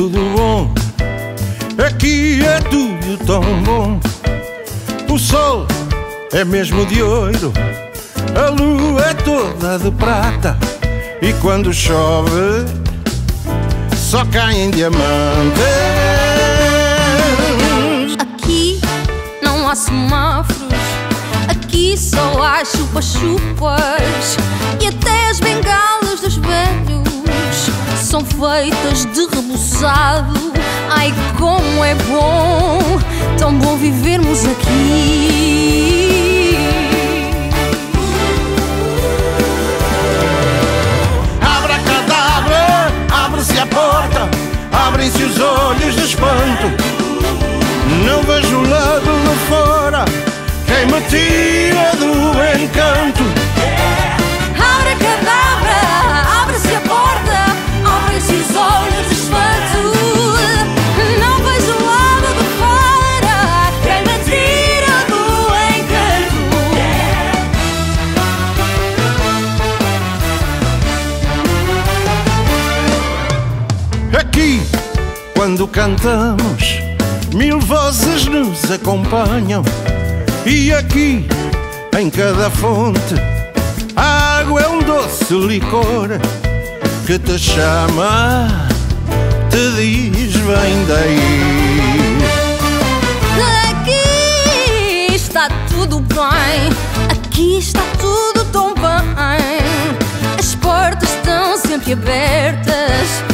tudo bom. Aqui é tudo tão bom. O sol é mesmo de ouro, a lua é toda de prata. E quando chove, só caem diamantes. Aqui não há semáforos, aqui só há chupa-chupas. E até as bengalas dos velhos são feitas de rebuçado. Ai, como é bom, tão bom vivermos aqui. Abra cadabra, abre-se a porta, abrem-se os olhos de espanto. Não vejo lado de fora, quem me tira do encanto. Quando cantamos, mil vozes nos acompanham. E aqui, em cada fonte, a água é um doce licor que te chama, te diz: vem daí. Aqui está tudo bem, aqui está tudo tão bem. As portas estão sempre abertas